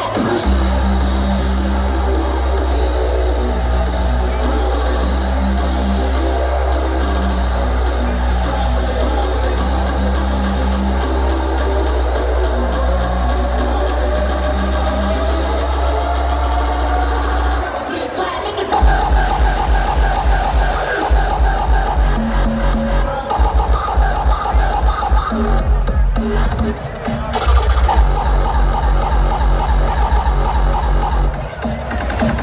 Rock.